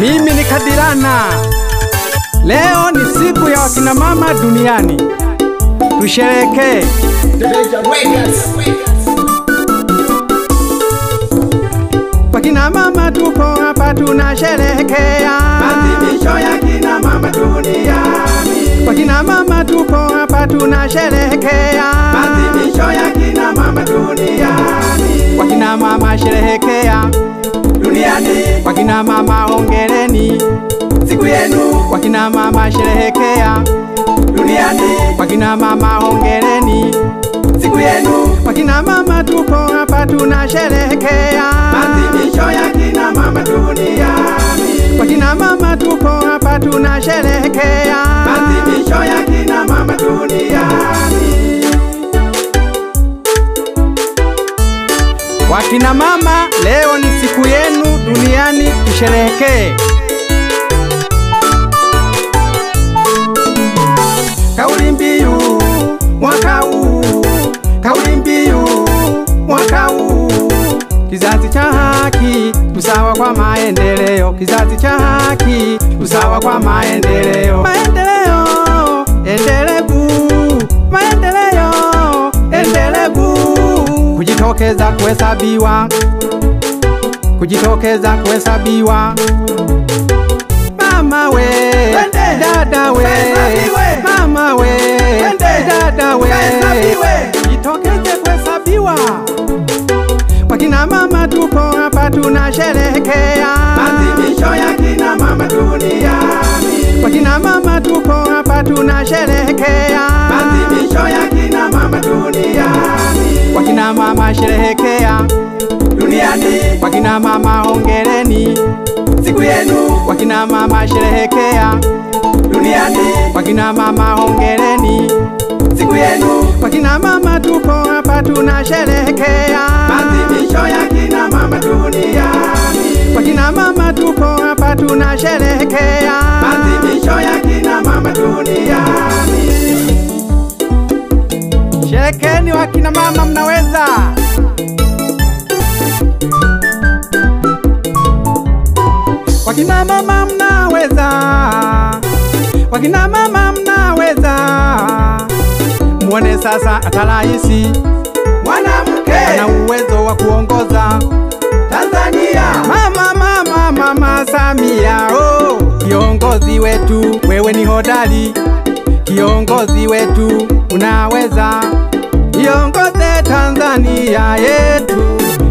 Mimi ni Kadirana. Leo ni siku ya wakina mama duniani, tusherekee. Wakina mama tuko hapa tunasherekea Maadhimisho ya kina mama duniani. Wakina mama tuko hapa tunasherekea Maadhimisho ya kina mama duniani. Wakina mama sherehekea, Duniani. Wakina mama hongereni, siku yenu. Wakina mama sherehekea, duniani. Wakina mama hongereni, siku yenu. Wakina mama tupo hapa tunasherehekea. Maadhimisho ya kina mama duniani. wakina mama tupo hapa tunasherehekea. Maadhimisho ya kina mama duniani. wakina mama, leo ni siku yenu duniani, tusherehekee. Kauli mbiu mwaka huu, kauli mbiu mwaka huu, Kizazi cha haki, usawa kwa maendeleo. Kizazi cha haki, usawa kwa maendeleo. Maendeleo endelevu, maendeleo endelevu. Kujitokeza kuhesabiwa, kujitokeza kuhesabiwa. Mama we, dada we, mama we, dada we, jitokeze kuhesabiwa. Wakina mama tupo hapa tunasherehekea, maadhimisho ya kina mama duniani. wakina mama tuko hapa tunasherehekea, Maadhimisho ya kina mama duniani. wakina mama sherehekea, Duniani wakina mama hongereni, siku yenu. Wakina mama sherehekea, duniani. Wakina mama hongereni, siku yenu. Wakina mama tuko hapa tunasherehekea, maadhimisho ya kina mama duniani. wakina mama tuko hapa tunasherehekea, Maadhimisho ya kina mama duniani. Sherekeni wakina mama, mnaweza. Wakina mama mnaweza, wakina mama mnaweza. Muone sasa atalaisi raisi Mwanamke. Ana uwezo wa kuongoza. Tanzania. Mama, mama, mama Samia, oh, kiongozi wetu, wewe ni hodari, kiongozi wetu, unaweza. Iongoze Tanzania yetu,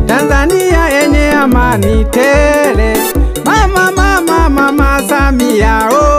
Tanzania yenye amani tele. Mama, mama, mama Samia,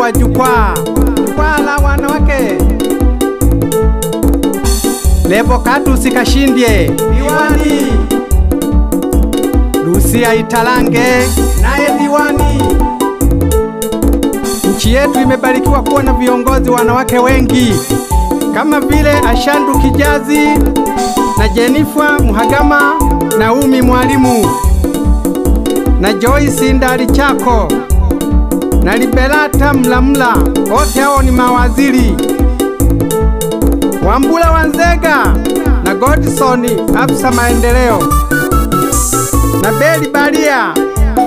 Wa jukwaa. Jukwaa la wanawake. lepo katu sikashindie diwani. Lusia Italange. Naye diwani. Nchi yetu imebarikiwa kuwa na viongozi wanawake wengi. Kama vile Ashandu Kijazi na Jenifa Muhagama, Naumi Mwalimu na Joyce Ndalichako na Liberata Mlamla, wote hao ni mawaziri. Wambula Wanzega na Godson afisa maendeleo. Na Beli Balia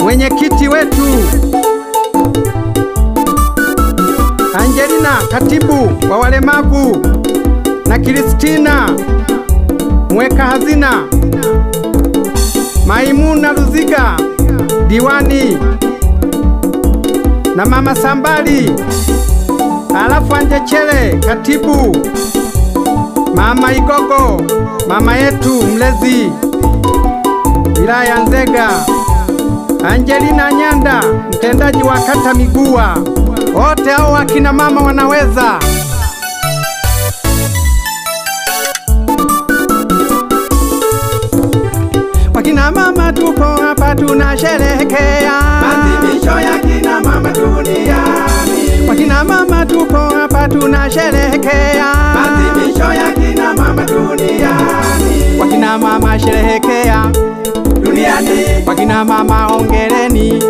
mwenyekiti wetu, Angelina katibu wa walemavu. Na Kristina mweka hazina, Maimuna Luziga diwani na mama Sambali, alafu Anjechele katibu, mama Igogo mama yetu mlezi. Wilaya Nzega, Angelina Nyanda, mtendaji wa kata Migua. Wote hao wakina mama wanaweza. Wakina mama tupo hapa tunasherehekea, Maadhimisho ya kina mama tunasherehekea, Maadhimisho ya kina mama duniani. wakina mama sherehekea, Duniani. Wakina mama ongereni,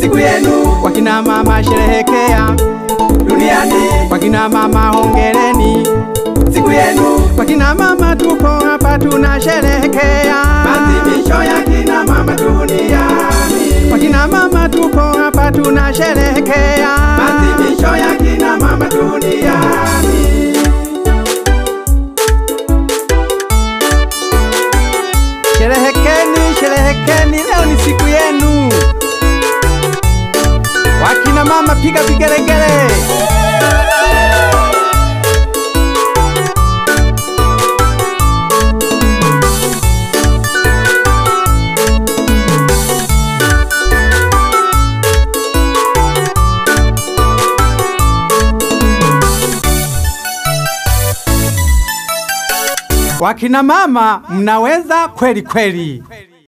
siku yenu. wakina mama sherehekea, Duniani. Wakina mama ongereni, siku yenu. wakina mama tupo hapa tunasherehekea, Maadhimisho ya kina mama duniani. wakina mama tupo hapa tunasherehekea, duniani. Sherehekeni, sherehekeni, leo ni siku yenu. Wakina mama piga vigelegele. Wakina mama mnaweza kweli kweli.